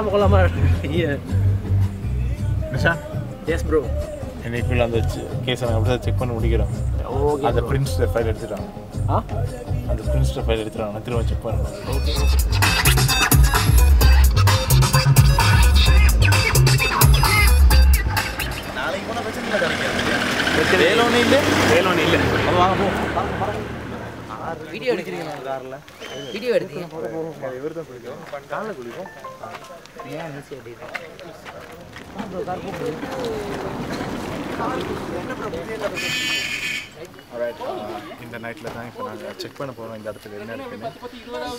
இதை சொல்லாம கொள்ளாம நிஷா எஸ் ப்ரோ இன்னைக்குள்ள அந்த கேஸை நாங்கள் அப்படி செக் பண்ணி முடிக்கிறோம் ஓகே அந்த பிரின்ஸ் ஃபைல் எடுத்துட்டாங்க ஆ அந்த பிரின்ஸ் ஃபைல் எடுத்துட்டாங்க திரும்ப செக் பண்ணணும் ஓகே நாளைக்கு போனால் பிரச்சனை இல்லை கிடைக்காது வேலோன்னு இல்லை வேலோன்னு இல்லை வாங்க போ வீடியோ எடுக்கிறீங்க. காரில் வீடியோ எடுத்தீங்க இவர் தான் குளிக்கும் குளிக்கும் ஏன் மிஸ் எடுக்கிறீங்க. இந்த நைட்டில் தான் இப்போ நாங்கள் செக் பண்ண போகிறோம் இந்த இடத்துல என்ன இருக்குன்னு.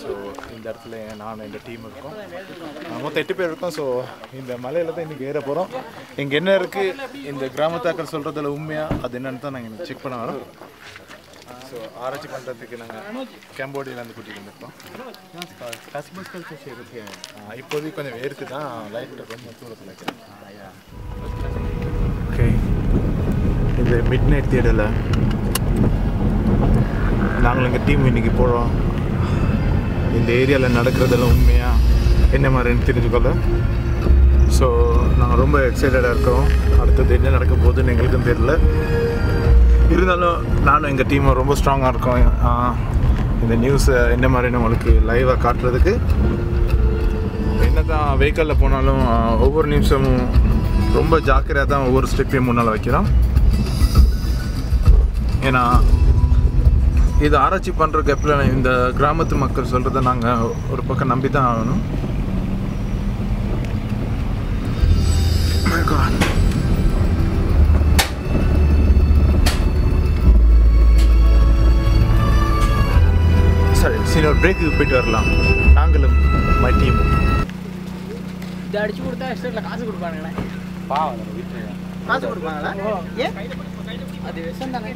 ஸோ இந்த இடத்துல நான் இந்த டீம் இருக்கோம். மொத்தம் எட்டு பேர் இருக்கோம். ஸோ இந்த மலையில் தான் இன்றைக்கி ஏற போகிறோம் இங்கே என்ன இருக்குது இந்த கிராமத்தாக்கள் சொல்கிறதுல உண்மையாக அது என்னன்னு தான் நாங்கள் செக் பண்ண வரோம். ஸோ ஆராய்ச்சி பண்ணுறதுக்கு நாங்கள் கேம்போடியிலேருந்து கூட்டிகிட்டு வந்திருக்கோம். ஆ, இப்போதைக்கு கொஞ்சம் வேர்க்கு தான் லைஃப்பில் ரொம்ப தூரத்தில் வைக்கிறேன். ஓகே இது மிட் நைட் தேடலை நாங்கள் எங்கள் டீம் இன்றைக்கி போகிறோம் இந்த ஏரியாவில் நடக்கிறதெல்லாம் உண்மையாக என்ன மாதிரின்னு தெரிஞ்சுக்கொள்ள ஸோ நாங்கள் ரொம்ப எக்ஸைட்டடாக இருக்கோம். அடுத்தது என்ன நடக்க போகுதுன்னு எங்களுக்கும் தெரியல. இருந்தாலும் நானும் எங்கள் டீமும் ரொம்ப ஸ்ட்ராங்காக இருக்கோம். இந்த நியூஸை என்ன மாதிரி உங்களுக்கு லைவாக காட்டுறதுக்கு. என்ன தான் வெஹிக்கலில் போனாலும் ஒவ்வொரு நிமிஷமும் ரொம்ப ஜாக்கிரதையாக தான் ஒவ்வொரு ஸ்டெப்பையும் முன்னால் வைக்கிறோம். ஏன்னா இது ஆராய்ச்சி பண்ணுற கப்பில் இந்த கிராமத்து மக்கள் சொல்கிறத நாங்கள் ஒரு பக்கம் நம்பி தான் ஆகணும். சரி ஒரு பிரேக்குக்கு போயிட்டு வரலாம் நாங்களும் மை டீமும் இதை அடிச்சு கொடுத்தா எக்ஸ்ட்ரா காசு கொடுப்பானுங்களே பாவம் நம்ம வீட்டில் காசு கொடுப்பாங்களா ஏன் அது விஷம் தானே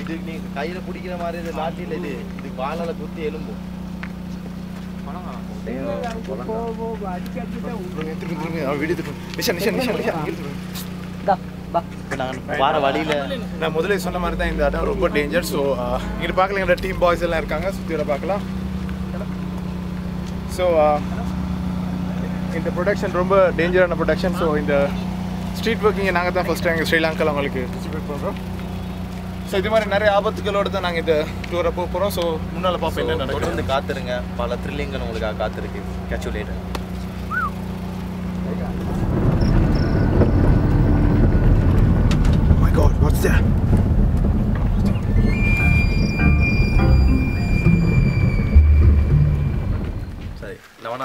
இது நீங்கள் கையில் பிடிக்கிற மாதிரி இது லாட்டியில் இது இது வாழால குத்தி எலும்பும் இப்போ நாங்கள் வார வழியில் நான் முதல்ல சொன்ன மாதிரி தான் இந்த இடம் ரொம்ப டேஞ்சர் ஸோ இங்கே பார்க்கல எங்களோட டீம் பாய்ஸ் எல்லாம் இருக்காங்க. சுற்றி பார்க்கலாம். ஸோ இந்த ப்ரொடக்ஷன் ரொம்ப டேஞ்சரான ப்ரொடக்ஷன் ஸோ இந்த ஸ்ட்ரீட் ஒர்க்கிங்கை நாங்கள் தான் ஃபஸ்ட்டு எங்கள் ஸ்ரீலங்காவில் அவங்களுக்கு டிஸ்ட்ரிபியூட் பண்ணுறோம் ஸோ இது மாதிரி நிறைய ஆபத்துகளோடு தான் நாங்கள் இந்த டூரை போக போகிறோம் ஸோ முன்னால் பார்ப்போம் என்ன நடக்குது. தொடர்ந்து காத்துருங்க. பல த்ரில்லிங்கள் உங்களுக்காக காத்திருக்கு. கேச்சுலேட்டர் my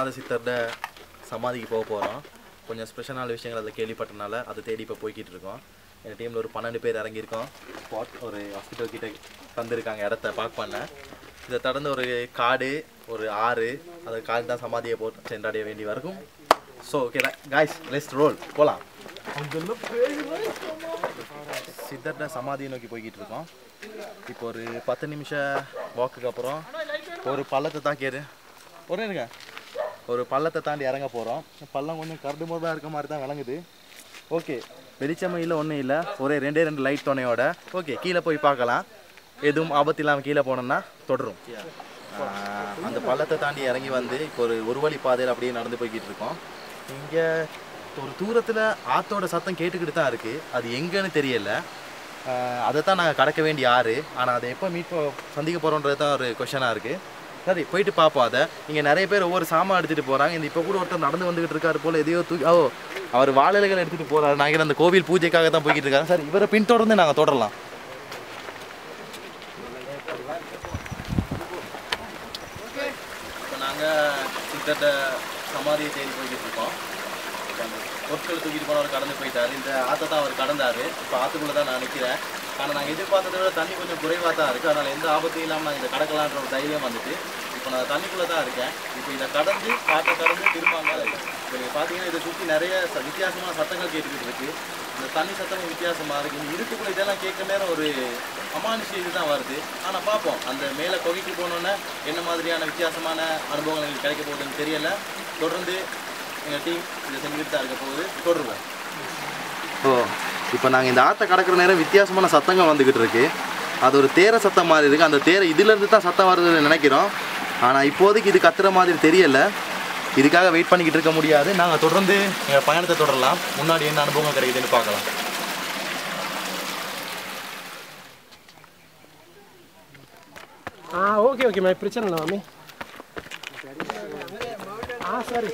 நவநாத சித்தர்ட சமாதிக்கு போக போகிறோம் கொஞ்சம் ஸ்பெஷலான விஷயங்கள் அதில் கேள்விப்பட்டனால அதை தேடி இப்போ போய்கிட்டு இருக்கோம். எங்கள் டீமில் ஒரு பன்னெண்டு பேர் இறங்கியிருக்கோம். ஸ்பாட் ஒரு ஹாஸ்பிட்டல் கிட்ட தந்திருக்காங்க இடத்த பார்க் பண்ண. இதை தொடர்ந்து ஒரு காடு ஒரு ஆறு அதை காடு தான் சமாதியை போட்டு சென்றடைய வேண்டி வரைக்கும். ஸோ ஓகே காய்ஸ் லெஸ்ட் ரோல் போகலாம் சித்தர்ட சமாதியை நோக்கி போய்கிட்டு இருக்கோம். இப்போ ஒரு பத்து நிமிஷம் வாக்குக்கு அப்புறம் ஒரு பள்ளத்தை தான் கேரு ஒரே இருங்க. ஒரு பள்ளத்தை தாண்டி இறங்க போகிறோம் பள்ளம் கொஞ்சம் கரடு முரடாக இருக்க மாதிரி தான் விளங்குது. ஓகே வெளிச்சமும் இல்லை ஒன்றும் இல்லை. ஒரே ரெண்டே ரெண்டு லைட் துணையோட. ஓகே கீழே போய் பார்க்கலாம். எதுவும் ஆபத்து இல்லாமல் கீழே போனோம்னா தொடரும். அந்த பள்ளத்தை தாண்டி இறங்கி வந்து இப்போ ஒரு ஒரு வழி பாதையில் அப்படியே நடந்து போய்கிட்டு இருக்கோம். இங்கே ஒரு தூரத்தில் ஆத்தோட சத்தம் கேட்டுக்கிட்டு தான் இருக்குது அது எங்கேன்னு தெரியல. அதை தான் நாங்கள் கடக்க வேண்டிய ஆறு. ஆனால் அதை எப்போ மீட் சந்திக்க போகிறோன்றது தான் ஒரு கொஷனாக இருக்குது சரி போயிட்டு பார்ப்போம் அதை. இங்கே நிறைய பேர் ஒவ்வொரு சாமான் எடுத்துகிட்டு போகிறாங்க இந்த இப்போ கூட ஒருத்தர் நடந்து வந்துகிட்டு இருக்காரு போல் எதையோ தூக்கி ஓ அவர் வாழலைகள் எடுத்துகிட்டு போகிறாரு நாங்கள் அந்த கோவில் பூஜைக்காக தான் போய்கிட்டு இருக்காங்க சார் இவரை பின்தொடர்ந்து நாங்கள் தொடரலாம். இப்போ நாங்கள் கிட்டத்தட்ட சமாதியை தேடி போய்கிட்டு இருக்கோம். பொருட்கள் பொருட்களை தூக்கிட்டு போனவர் கடந்து போயிட்டார். இந்த ஆற்றை தான் அவர் கடந்தாரு. இப்போ ஆற்றுக்குள்ளே தான் நான் நிற்கிறேன் ஆனால் நாங்கள் எதிர்பார்த்ததை விட தண்ணி கொஞ்சம் குறைவாக தான் இருக்குது அதனால் எந்த ஆபத்தும் இல்லாமல் நாங்கள் இதை கடக்கலான்ற ஒரு தைரியம் வந்துட்டு இப்போ நான் தண்ணிக்குள்ளே தான் இருக்கேன். இப்போ இதை கடந்து காட்டை கடந்து திரும்ப அங்கே இப்போ நீங்கள் பார்த்தீங்கன்னா இதை சுற்றி நிறைய ச- வித்தியாசமான சத்தங்கள் கேட்டுக்கிட்டு இருக்குது இந்த தண்ணி சத்தமும் வித்தியாசமாக இருக்குது இந்த இதெல்லாம் கேட்க நேரம் ஒரு அமானுஷ இது தான் வருது. ஆனால் பார்ப்போம். அந்த மேலே கொகைக்கு போனோன்னே என்ன மாதிரியான வித்தியாசமான அனுபவங்கள் எங்களுக்கு கிடைக்க போகுதுன்னு தெரியலை. தொடர்ந்து எங்கள் டீம் இதை செஞ்சுக்கிட்டு தான் இருக்க போகுது. தொடருவோம். ஓ. இப்போ நாங்கள் இந்த ஆற்றை கடக்கிற நேரம் வித்தியாசமான சத்தங்கள் வந்துக்கிட்டு இருக்கு. அது ஒரு தேர சத்தம் மாதிரி இருக்குது அந்த தேரை இதுலேருந்து தான் சத்தம் வருதுன்னு நினைக்கிறோம். ஆனால் இப்போதைக்கு இது கத்துற மாதிரி தெரியலை. இதுக்காக வெயிட் பண்ணிக்கிட்டு இருக்க முடியாது. நாங்கள் தொடர்ந்து எங்கள் பயணத்தை தொடரலாம். முன்னாடி என்ன அனுபவம் கிடைக்குதுன்னு பார்க்கலாம். ஆ ஓகே ஓகே மேம் பிரச்சனை இல்லை மாமி. ஆ சரி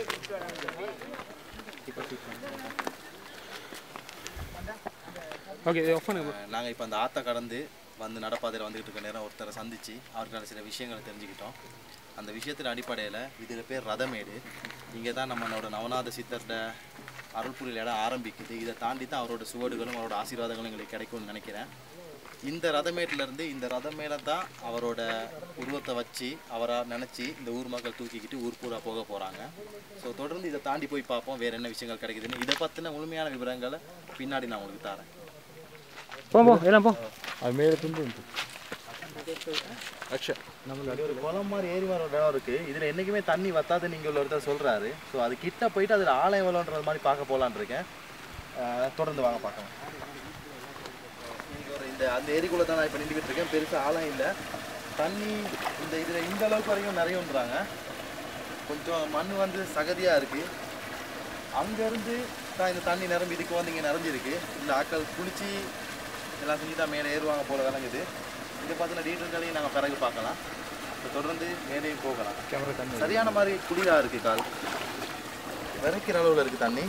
ஓகே நாங்கள் இப்போ அந்த ஆற்றை கடந்து வந்து நடப்பாதையில் வந்துகிட்டு இருக்க நேரம் ஒருத்தரை சந்தித்து அவருக்கான சில விஷயங்களை தெரிஞ்சுக்கிட்டோம். அந்த விஷயத்தின் அடிப்படையில் இதில் பேர் ரதமேடு. இங்கே தான் நம்மளோட நவநாத சித்தர்ட அருள்புரியில் இடம் ஆரம்பிக்குது. இதை தாண்டி தான் அவரோட சுவடுகளும் அவரோட ஆசீர்வாதங்களும் எங்களுக்கு கிடைக்கும்னு நினைக்கிறேன். இந்த ரதமேட்டிலேருந்து இந்த ரதமேல தான் அவரோட உருவத்தை வச்சு அவரை நினச்சி இந்த ஊர் மக்கள் தூக்கிக்கிட்டு ஊர் பூரா போக போகிறாங்க ஸோ தொடர்ந்து இதை தாண்டி போய் பார்ப்போம். வேறு என்ன விஷயங்கள் கிடைக்குதுன்னு. இதை பற்றின முழுமையான விவரங்களை பின்னாடி நான் உங்களுக்கு தரேன். போ போ எல்லாம் போ. அது மேலே துண்டு உண்டு. நம்மளுக்கு ஒரு குளம் மாதிரி ஏரி மாதிரி ஒரு இடம் இருக்கு. இதுல என்னைக்குமே தண்ணி வத்தாது நீங்க உள்ள ஒருத்தர் சொல்றாரு. ஸோ அது கிட்ட போயிட்டு அதுல ஆழம் எவ்வளோன்றது மாதிரி பார்க்க போலான்னு இருக்கேன். தொடர்ந்து வாங்க பார்க்கலாம். இந்த அந்த ஏரிக்குள்ள தான் நான் இப்போ நின்றுக்கிட்டு இருக்கேன். பெருசா ஆழம் இல்லை. தண்ணி இந்த இதுல இந்த அளவுக்கு வரைக்கும் நிறையன்றாங்க கொஞ்சம் மண் வந்து சகதியா இருக்கு. அங்கேருந்து தான் இந்த தண்ணி நிரம்பி இதுக்கு வந்து இங்கே நிறைஞ்சிருக்கு இந்த ஆட்கள் குளிச்சு எல்லாம் செஞ்சு தான் மேலே ஏறுவாங்க போல விளங்குது. இதை பார்த்தின டீட்டெயில்களையும் நாங்கள் பிறகு பார்க்கலாம். இப்போ தொடர்ந்து மேலேயும் போகலாம். கேமரா தண்ணி சரியான மாதிரி குளிராக இருக்குது கால். விரைக்கிற அளவில் இருக்குது தண்ணி.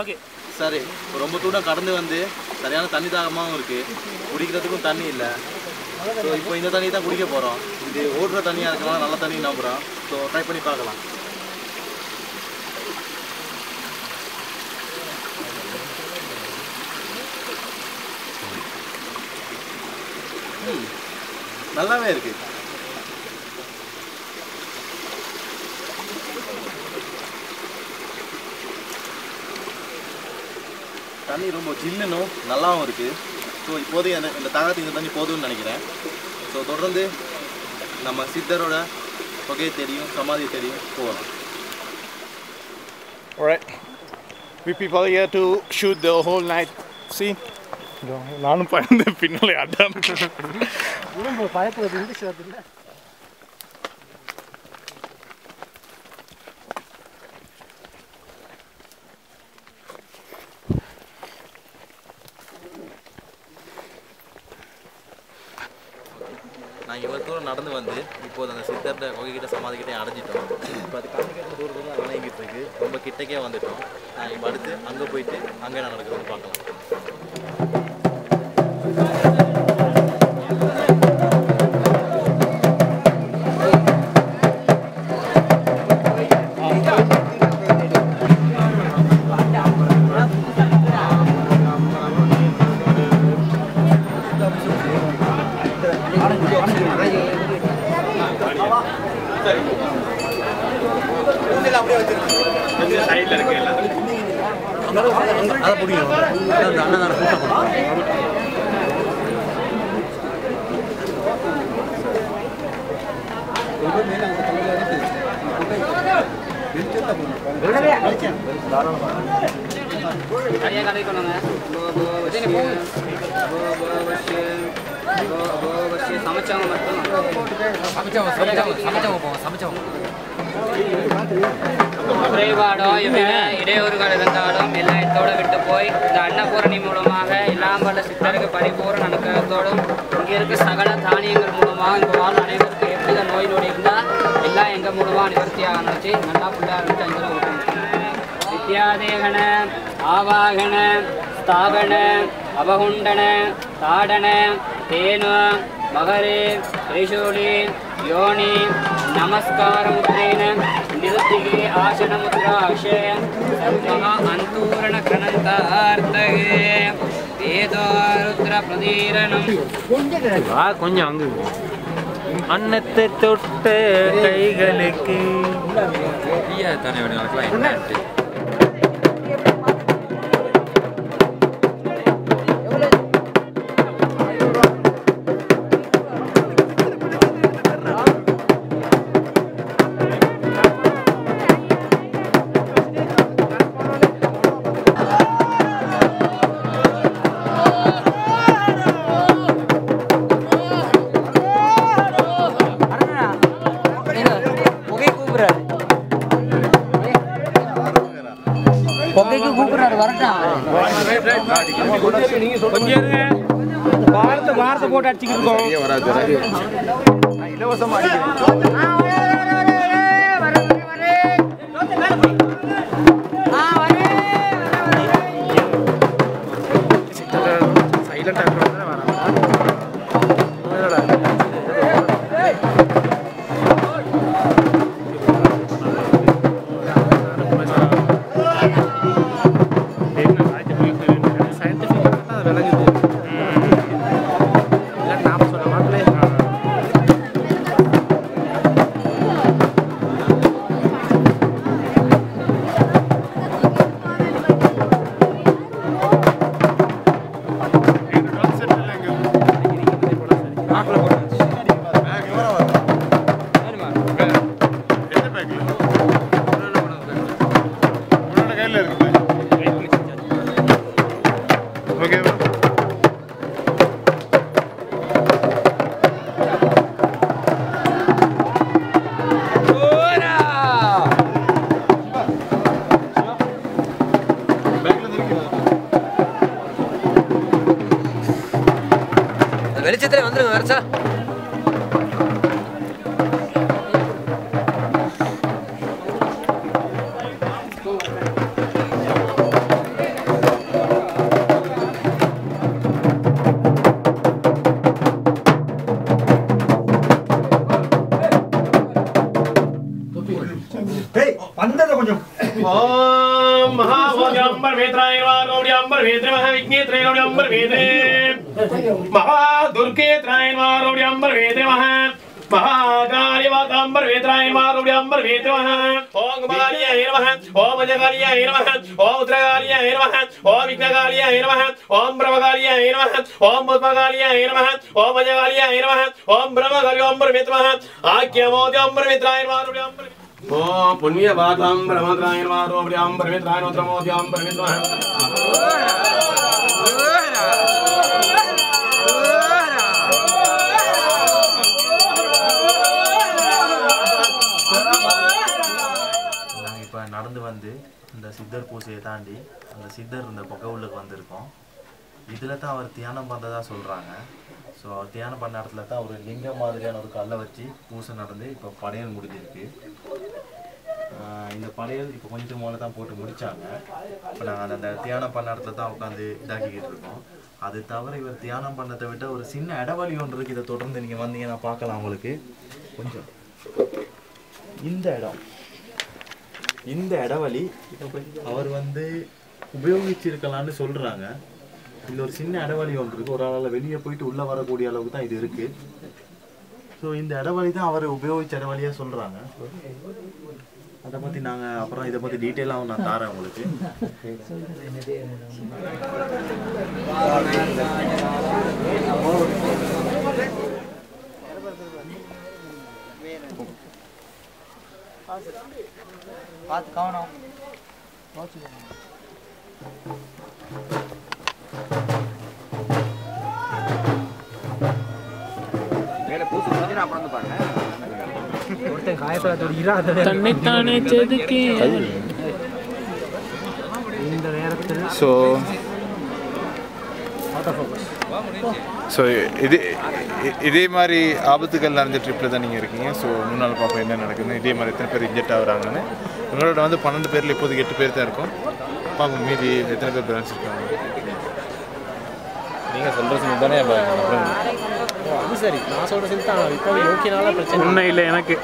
ஓகே சரி இப்போ ரொம்ப தூரம் கடந்து வந்து சரியான தண்ணி தாகமாகவும் இருக்குது குடிக்கிறதுக்கும் தண்ணி இல்லை. ஸோ இப்போ இந்த தண்ணி தான் குடிக்க போகிறோம் இது ஓடுற தண்ணியாக இருக்கலாம் நல்ல தண்ணி நம்புகிறோம் ஸோ ட்ரை பண்ணி பார்க்கலாம். நல்லாவே இருக்கு. தண்ணி ரொம்ப ஜில்லுனும் நல்லாவும் இருக்குது ஸோ அந்த இந்த தாகத்துக்கு இந்த தண்ணி போதும்னு நினைக்கிறேன். ஸோ தொடர்ந்து நம்ம சித்தரோட தொகையை தெரியும் சமாதியை தெரியும் போகலாம். Alright. We people here to shoot the whole night. Scene. நானும் பயந்து பின்னாலே அதான். பயத்தில் இங்கிலீஷ் வருது இல்லை நாங்கள் இவ்வளோ தூரம் நடந்து வந்து இப்போது அந்த சித்தர்கிட்ட கொகைக்கிட்ட சமாதிக்கிட்டே அடைஞ்சிட்டோம். இப்போ அது காமிக்கிட்ட தூரத்தில் தான் இருக்கு. ரொம்ப கிட்டக்கே வந்துட்டோம். நாங்கள் இப்போ அடுத்து அங்கே போயிட்டு அங்கே என்ன நடக்குதுன்னு பார்க்கலாம். சமைச்சவங்க மட்டும் சமைச்சவங்க சமைச்சவங்க சமைச்சவங்க போவோம் சமைச்சவங்க இடையூறுகள் இருந்தாலும் எல்லாத்தோட விட்டு போய் இந்த அன்னபூரணி மூலமாக எல்லாம் வல்ல சித்தருக்கு பரிபூர்ண அனுக்கிறதோடும் இங்கே இருக்க சகல தானியங்கள் மூலமாக இங்கே வாழ் அனைவருக்கும் எப்படி நோய் நொடி இருந்தால் எல்லாம் எங்கள் மூலமாக நிவர்த்தியாக நினச்சி நல்லா ஃபுல்லாக இருந்துச்சு அஞ்சு விட்டுருங்க வித்யாதேகன ஆவாகன ஸ்தாபன அவகுண்டன தாடன தேனு மகரே திரிசூலி யோனி நமஸ்காரமுத்ரேன நிருத்திகே ஆசனமுத்ராஷே சர்வः அந்தூரணகணந்தார்த்தகே வேதோருத்ர பிரதீரணம் வா கொஞ்சம் அங்கு. அன்னத்தை தொட்ட கைகளுக்கு. தானே வேணும் போட்டு அடிச்சுக்கிட்டு இருக்கோம் சைலண்டாக अच्छा। महाभोग्यांबर वेत्राय वेत्रे महा विज्ञेत्रे गौड़ियांबर वेत्रे महा पूर्वी ओम कुमारिय नमः ओम वजकारिय ओम उत्तरकारिय नमः ओम विघ्नकारिय पुण्य बातां ब्रह्मत्राय नमः வந்து இந்த சித்தர் பூசையை தாண்டி அந்த சித்தர் இந்த புகை உள்ளுக்கு வந்திருக்கோம். இதில் தான் அவர் தியானம் பண்ணதாக சொல்கிறாங்க ஸோ அவர் தியானம் பண்ண இடத்துல தான் ஒரு லிங்கம் மாதிரியான ஒரு கல்லை வச்சு பூசை நடந்து இப்போ படையல் முடிஞ்சிருக்கு. இந்த படையல் இப்போ கொஞ்சம் மேலே தான் போட்டு முடித்தாங்க இப்போ நாங்கள் அந்த தியானம் பண்ண இடத்துல தான் உட்காந்து இதாக்கிக்கிட்டு இருக்கோம். அது தவிர இவர் தியானம் பண்ணதை விட ஒரு சின்ன இடவழி ஒன்று இருக்குது இதை தொடர்ந்து நீங்கள் வந்தீங்கன்னா பார்க்கலாம் உங்களுக்கு. கொஞ்சம். இந்த இடம். இந்த இடவழி அவர் வந்து உபயோகிச்சிருக்கலாம்னு சொல்றாங்க. இந்த ஒரு சின்ன இடவழி ஒன்று இருக்கு. ஒரு ஆளால் வெளியே போயிட்டு உள்ள வரக்கூடிய அளவுக்கு தான் இது இருக்கு. ஸோ இந்த இடவழி தான் அவர் உபயோகிச்ச இடவழியா சொல்றாங்க. அதை பத்தி நாங்க அப்புறம் இதை பத்தி டீட்டெயிலாகவும் நான் தாரேன் உங்களுக்கு. ஒருத்தன் காயப்படாத இராத தன்னைத்தானே செதுக்கி இந்த நேரத்தில் ஸோ ஸோ இது இதே மாதிரி ஆபத்துகள் நிறைஞ்ச ட்ரிப்பில் தான் நீங்கள் இருக்கீங்க. ஸோ முன்னால் பார்ப்போம் என்ன நடக்குதுன்னு இதே மாதிரி எத்தனை பேர் இன்ஜெக்ட் ஆகுறாங்கன்னு. உங்களோட வந்து பன்னெண்டு பேரில் இப்போதைக்கு எட்டு பேர் தான் இருக்கும். பார்ப்போம் மீதி எத்தனை பேர் பேலன்ஸ் இருக்காங்க? நீங்கள் சொல்கிற சொல்லி தானே அது சரி நான் சொல்ற சரி தான். இப்போ யோக்கியனால பிரச்சனை உண்மை இல்லை எனக்கு.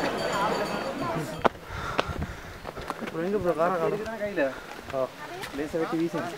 எங்க ப்ரோ காரம் காணும்? லேசா வெட்டி வீசுங்க